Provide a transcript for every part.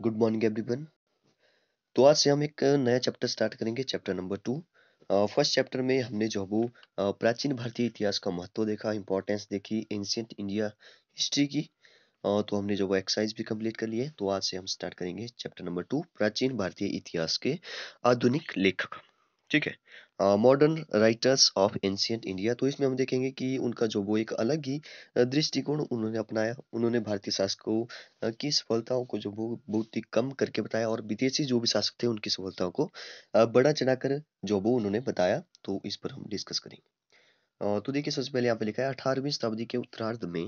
Good morning everyone तो आज से हम एक नया चैप्टर स्टार्ट करेंगे chapter number two first chapter में हमने जो वो प्राचीन भारतीय इतिहास का महत्व देखा इंपॉर्टेंस देखी एंशियंट इंडिया हिस्ट्री की. अ, तो हमने जो वो एक्सरसाइज भी कंप्लीट कर लिए. तो आज से हम स्टार्ट करेंगे चैप्टर नंबर टू प्राचीन भारतीय इतिहास के आधुनिक लेखक. ठीक है? Modern writers of ancient India तो इसमें हम देखेंगे कि उनका जो वो एक अलग ही दृष्टिकोण उन्होंने अपनाया। उन्होंने भारतीय शासकों की सफलताओं को जो वो बहुत ही कम करके बताया और विदेशी जो भी शासक थे उनकी सफलताओं को बड़ा चढ़ाकर जो वो उन्होंने बताया। तो इस पर हम डिस्कस करेंगे। तो देखिए सबसे पहले यहाँ पे लिखा है अठारहवीं शताब्दी के उत्तरार्ध में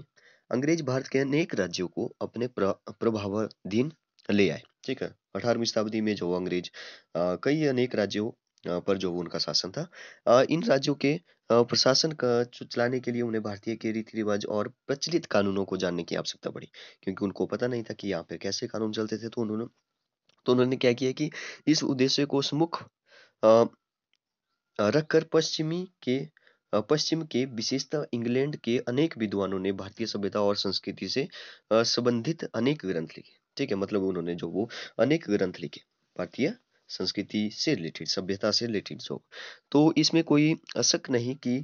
अंग्रेज़ भारत के अनेक राज्यों को अपने प्र, प्रभावाधीन ले आए। ठीक है अठारहवीं शताब्दी में जो अंग्रेज़ कई अनेक राज्यों पर जो उनका शासन था। इन राज्यों के प्रशासन का चलाने के लिए उन्हें भारतीय के रीति रिवाज और प्रचलित कानूनों को जानने की आवश्यकता पड़ी, क्योंकि उनको पता नहीं था कि यहाँ पे कैसे कानून चलते थे तो उन्होंने तो उन्होंने क्या किया कि इस उद्देश्य को सम्मुख रखकर पश्चिमी के पश्चिम के विशेषतः इंग्लैंड के अनेक विद्वानों ने भारतीय सभ्यता और संस्कृति से संबंधित अनेक ग्रंथ लिखे। ठीक है मतलब उन्होंने जो वो अनेक ग्रंथ लिखे, भारतीय संस्कृति से रिलेटेड, सभ्यता से रिलेटेड जो तो इसमें कोई शक नहीं कि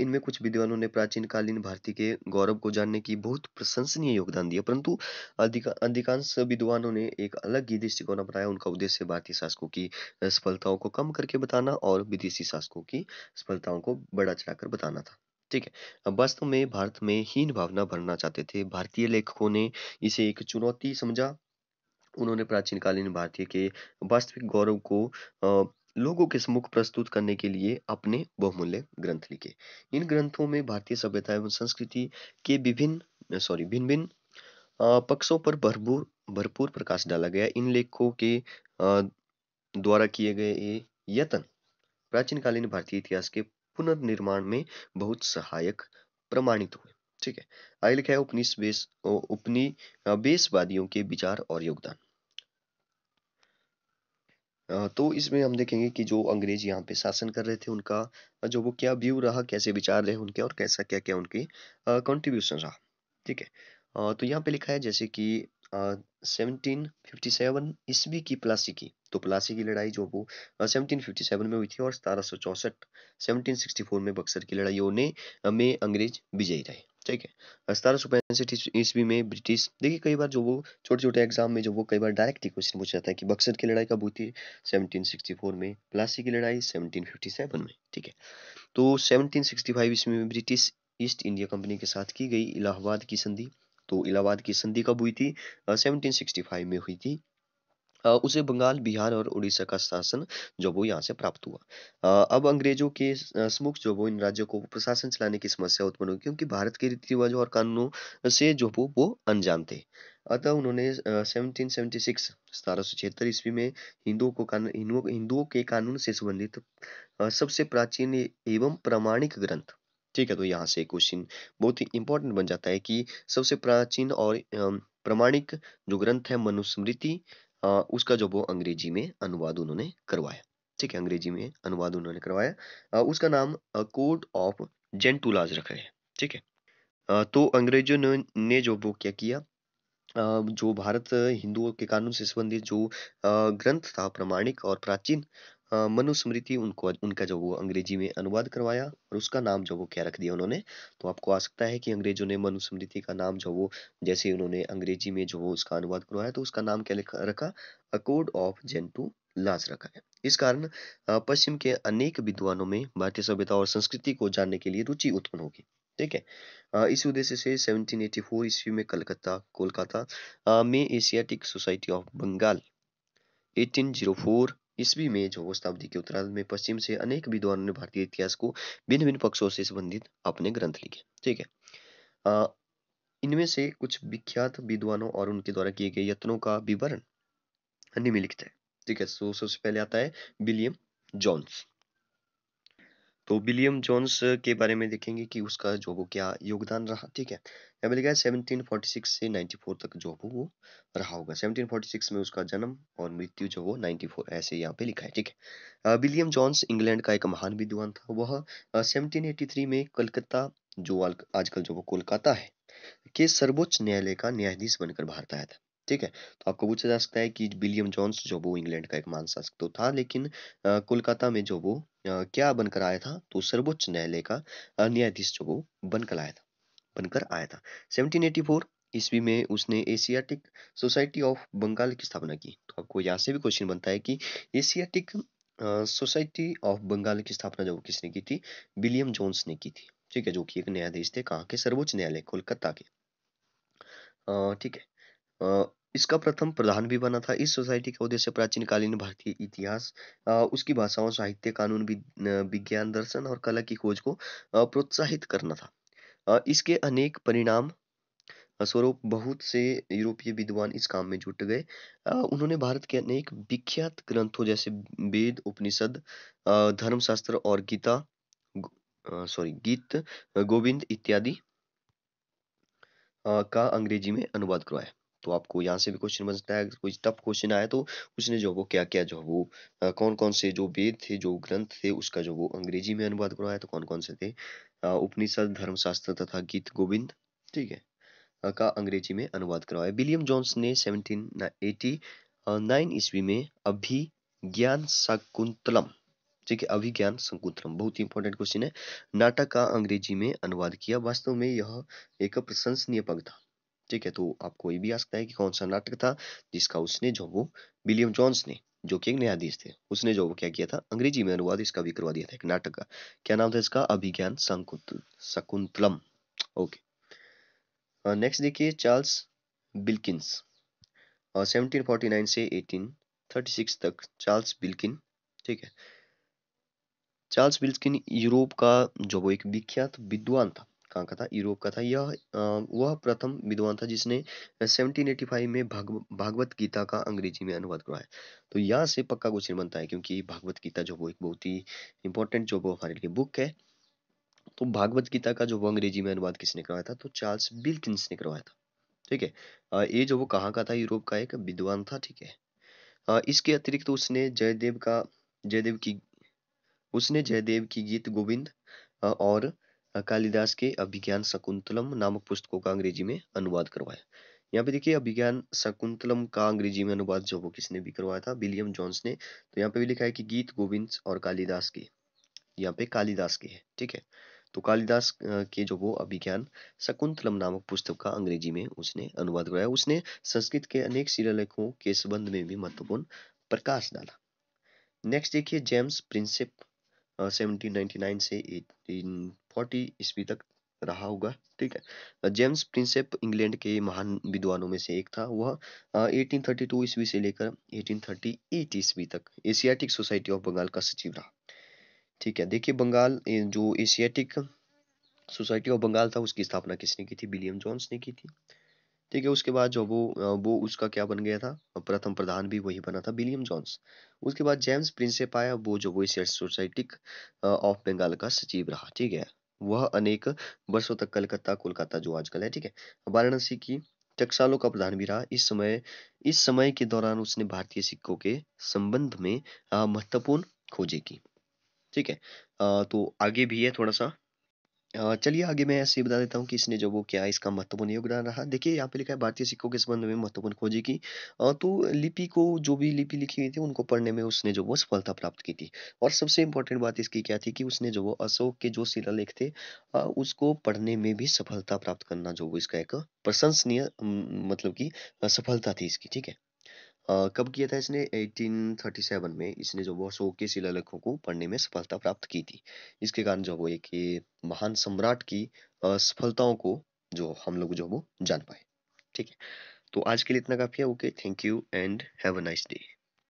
इनमें कुछ विद्वानों ने प्राचीन कालीन भारतीय के गौरव को जानने की बहुत प्रशंसनीय योगदान दिया, परंतु अधिका, अधिकांश विद्वानों ने एक अलग ही दृष्टिकोण अपनाया, उनका उद्देश्य भारतीय शासकों की सफलताओं को कम करके बताना और विदेशी शासकों की सफलताओं को बड़ा चढ़ाकर बताना था। ठीक है, अब वास्तव में भारत में हीन भावना भरना चाहते थे। भारतीय लेखकों ने इसे एक चुनौती समझा उन्होंने प्राचीन कालीन भारतीय के वास्तविक गौरव को लोगों के सम्मुख प्रस्तुत करने के लिए अपने बहुमूल्य ग्रंथ लिखे। इन ग्रंथों में भारतीय सभ्यता एवं संस्कृति के विभिन्न, सॉरी भिन्न भिन्न पक्षों पर भरपूर भरपूर प्रकाश डाला गया। इन लेखों के द्वारा किए गए ये यत्न प्राचीन कालीन भारतीय इतिहास के पुनर्निर्माण में बहुत सहायक, प्रमाणित हुए। ठीक है, आगे लिखा है, उपनिवेश उपनिवेशवादियों के विचार और योगदान। तो इसमें हम देखेंगे कि जो अंग्रेज़ यहाँ पे शासन कर रहे थे, उनका जो वो क्या व्यू रहा, कैसे विचार रहे उनके और कैसा क्या क्या उनकी कंट्रीब्यूशन रहा, ठीक है? तो यहाँ पे लिखा है जैसे कि सेवनटीन फिफ्टी सेवन ईस्वी की प्लासी की तो प्लासी की लड़ाई जो वो सेवनटीन फिफ्टी सेवन में हुई थी और सतारह सौ चौसठ सेवनटीन सिक्सटी फोर में बक्सर की लड़ाइयों ने में अंग्रेज़ विजयी रहे। ठीक है। सतारह सौ पैंसठ ईस्वी में ब्रिटिश, देखिए कई बार जो वो छोटे छोटे एग्ज़ाम में जो वो कई बार डायरेक्ट ही क्वेश्चन पूछा जाता है कि बक्सर की लड़ाई कब हुई थी? 1764 में, प्लासी की लड़ाई 1757 में, ठीक है। तो 1765 ईस्वी में ब्रिटिश ईस्ट इंडिया कंपनी के साथ की गई इलाहाबाद की संधि। तो इलाहाबाद की संधि कब हुई थी? सेवनटीन सिक्सटी फाइव में हुई थी। उसे बंगाल, बिहार और उड़ीसा का शासन जो वो यहाँ से प्राप्त हुआ। अब अंग्रेज़ों के स- सम्मुख जो वो इन राज्यों को प्रशासन चलाने की समस्या उत्पन्न हुई क्योंकि भारत के रीति रिवाजों और कानूनों से जो वो वो अनजान थे। अतः उन्होंने सेवनटीन सेवेंटी सिक्स सतारह सौ छिहत्तर ईस्वी में हिंदुओं को हिंदुओं हिंदुओं के कानून से संबंधित सबसे प्राचीन एवं प्रामाणिक ग्रंथ। ठीक है तो यहाँ से क्वेश्चन बहुत ही इंपॉर्टेंट बन जाता है कि सबसे प्राचीन और प्रामाणिक जो ग्रंथ है मनुस्मृति अ, उसका जो वो अंग्रेज़ी में अनुवाद उन्होंने करवाया। ठीक है अंग्रेज़ी में अनुवाद उन्होंने करवाया। आ, उसका नाम कोर्ट ऑफ़ जेंटुलाज रखा है। ठीक है? तो अंग्रेज़ों ने, ने जो वो क्या किया? जो भारत हिंदुओं के कानून से संबंधित जो ग्रंथ था प्रमाणिक और प्राचीन मनुस्मृति उनको उनका जो वो अंग्रेज़ी में अनुवाद करवाया और उसका नाम जो वो क्या रख दिया उन्होंने तो आपको आ सकता है कि अंग्रेज़ों ने मनुस्मृति का नाम जो वो, जैसे उन्होंने अंग्रेज़ी में जो वो उसका अनुवाद करवाया तो उसका नाम क्या लिखा रखा? अ, कोड ऑफ़ जेंटू लाज रखा है। इस कारण पश्चिम के अनेक विद्वानों में भारतीय सभ्यता और संस्कृति को जानने के लिए रुचि उत्पन्न होगी। ठीक है? इस उद्देश्य से 1784 ईस्वी में कलकत्ता, कोलकाता में एशियाटिक सोसाइटी ऑफ़ बंगाल 1804 ईस्वी में जो शताब्दी के उत्तरार्ध में पश्चिम से अनेक विद्वानों ने भारतीय इतिहास को भिन्न भिन्न पक्षों से संबंधित अपने ग्रंथ लिखे, ठीक है? इनमें से कुछ विख्यात विद्वानों और उनके द्वारा किए गए यत्नों का विवरण निम्नलिखित है, ठीक है? सो, सबसे पहले आता है विलियम जॉन्स। तो विलियम जोन्स के बारे में देखेंगे कि उसका जो वो क्या योगदान रहा ठीक है? यहाँ पे लिखा है? 1746 से 94 तक जो वो वो रहा होगा। 1746 में उसका जन्म और मृत्यु जो वो 94 ऐसे यहाँ पे लिखा है ठीक है? विलियम जॉन्स इंग्लैंड का एक महान विद्वान था। वह अ, 1783 में कलकत्ता जो आजकल जो वो कोलकाता है के सर्वोच्च न्यायालय का न्यायाधीश बनकर भारत आया था। ठीक है? तो आपको पूछा जा सकता है कि विलियम जॉन्स जो वो इंग्लैंड का एक महान शासक तो था, लेकिन कोलकाता में जो वो क्या बनकर आया था? तो सर्वोच्च न्यायालय का न्यायाधीश जो वो बनकर आया था, बनकर आया था। 1784 ईस्वी में उसने एशियाटिक सोसाइटी ऑफ़ बंगाल की स्थापना की। तो आपको यहाँ से भी क्वेश्चन बनता है कि एशियाटिक सोसाइटी ऑफ़ बंगाल की स्थापना जो किसने की थी? विलियम जोन्स ने की थी। ठीक है, जो कि एक न्यायाधीश थे, कहाँ के? सर्वोच्च न्यायालय कोलकाता के। ठीक है। इसका प्रथम प्रधान भी बना था। इस सोसाइटी का उद्देश्य प्राचीन कालीन भारतीय इतिहास उसकी भाषाओं, साहित्य, कानून विज्ञान, दर्शन और कला की खोज को प्रोत्साहित करना था। इसके अनेक परिणाम स्वरूप बहुत से यूरोपीय विद्वान इस काम में जुट गए। उन्होंने भारत के अनेक विख्यात ग्रंथों जैसे वेद, उपनिषद धर्मशास्त्र और गीता सॉरी गीत, गोविंद इत्यादि का अंग्रेज़ी में अनुवाद करवाया। तो आपको यहाँ से भी क्वेश्चन बन सकता है। कोई टफ क्वेश्चन आया तो उसने जो वो क्या क्या, जो वो कौन कौन से जो वेद थे, जो ग्रंथ थे, उसका जो वो अंग्रेज़ी में अनुवाद करवाया तो कौन कौन से थे? उपनिषद, धर्मशास्त्र तथा गीत गोविंद, ठीक है का अंग्रेज़ी में अनुवाद करवाया। विलियम जॉन्स ने 1789 ईस्वी में अभिज्ञान शकुंतलम ठीक है, अभिज्ञान शकुंतलम बहुत ही इंपॉर्टेंट क्वेश्चन है, नाटक का अंग्रेज़ी में अनुवाद किया। वास्तव में यह एक प्रशंसनीय पग था। ठीक है तो आपको ये भी आ सकता है कि कौन सा नाटक था जिसका उसने जो वो विलियम जॉन्स ने, जो कि एक न्यायाधीश थे, उसने जो वो क्या किया था? अंग्रेज़ी में अनुवाद इसका भी करवा दिया था एक नाटक का। क्या नाम था इसका? अभिज्ञान शकुंतलम। ओके। नेक्स्ट देखिए, Charles Wilkins. Seventeen forty nine से एटीन थर्टी सिक्स तक चार्ल्स बिल्किन, ठीक है। चार्ल्स बिल्किन यूरोप का जो वो एक विख्यात विद्वान था। कहाँ का था यूरोप का था। यह वह प्रथम विद्वान था जिसने 1785 में भाग, भागवत गीता का अंग्रेज़ी में अनुवाद करवाया तो यहाँ से पक्का क्वेश्चन बनता है क्योंकि भागवत गीता जो वो एक बहुत ही इंपॉर्टेंट जो वो हमारे लिए बुक है। तो भागवत गीता का जो वो अंग्रेज़ी में अनुवाद किसने करवाया था? तो चार्ल्स बिल्किंस ने करवाया था। ठीक है? ये जो वो कहाँ का था? यूरोप का एक विद्वान था ठीक है? इसके अतिरिक्त उसने जयदेव का जयदेव की उसने जयदेव की गीत गोविंद और कालिदास के अभिज्ञान शकुंतलम नामक पुस्तकों का अंग्रेज़ी में अनुवाद करवाया। यहाँ पे देखिए अभिज्ञान शकुंतलम का अंग्रेज़ी में अनुवाद जो वो किसने भी करवाया था? विलियम जॉन्स ने। तो यहाँ पे भी लिखा है कि गीत गोविंद और कालिदास के। यहाँ पे कालिदास के है, ठीक है? तो कालिदास के जो वो अभिज्ञान शकुंतलम नामक पुस्तक का अंग्रेज़ी में उसने अनुवाद कराया उसने संस्कृत के अनेक शिलालेखों के संबंध में भी महत्वपूर्ण प्रकाश डाला। नेक्स्ट देखिए जेम्स प्रिंसिप सेवनटीन से एटीन फोर्टी ईस्वी तक रहा होगा, ठीक है? जेम्स प्रिंसेप इंग्लैंड के महान विद्वानों में से एक था। वह 1832 ईस्वी से लेकर 1838 ईस्वी तक एशियाटिक सोसाइटी ऑफ़ बंगाल का सचिव रहा, ठीक है? देखिए, बंगाल जो एशियाटिक सोसाइटी ऑफ़ बंगाल था, उसकी स्थापना किसने की थी? विलियम जॉन्स ने की थी। ठीक है, उसके बाद जो वो वो उसका क्या बन गया था? प्रथम प्रधान भी वही बना था, विलियम जॉन्स। उसके बाद जेम्स प्रिंसेप आया, वो जो वो सोसाइटिक ऑफ़ बंगाल का सचिव रहा, ठीक है। वह अनेक वर्षों तक कलकत्ता, कोलकाता जो आजकल है, ठीक है। वाराणसी की टकसालों का प्रधान भी रहा। इस समय इस समय के दौरान उसने भारतीय सिक्कों के संबंध में महत्वपूर्ण खोजें की, ठीक है। तो आगे भी है थोड़ा सा। चलिए आगे मैं ऐसे बता देता हूँ कि इसने जो वो क्या, इसका महत्वपूर्ण योगदान रहा। देखिए, यहाँ पे लिखा है, भारतीय सिक्कों के संबंध में महत्वपूर्ण खोजी की। तो लिपि को, जो भी लिपि लिखी हुई थी, उनको पढ़ने में उसने जो वो सफलता प्राप्त की थी। और सबसे इम्पोर्टेंट बात इसकी क्या थी कि उसने जो वो अशोक के जो शिलालेख थे उसको पढ़ने में भी सफलता प्राप्त करना, जो वो इसका एक प्रशंसनीय मतलब की सफलता थी इसकी, ठीक है? कब किया था इसने? 1837 में इसने जो वो अशोक के शिलालेखों को पढ़ने में सफलता प्राप्त की थी। इसके कारण जो वो एक महान सम्राट की सफलताओं को जो हम लोग जो वो जान पाए। ठीक है? तो आज के लिए इतना काफ़ी है। Okay, thank you and have a nice day.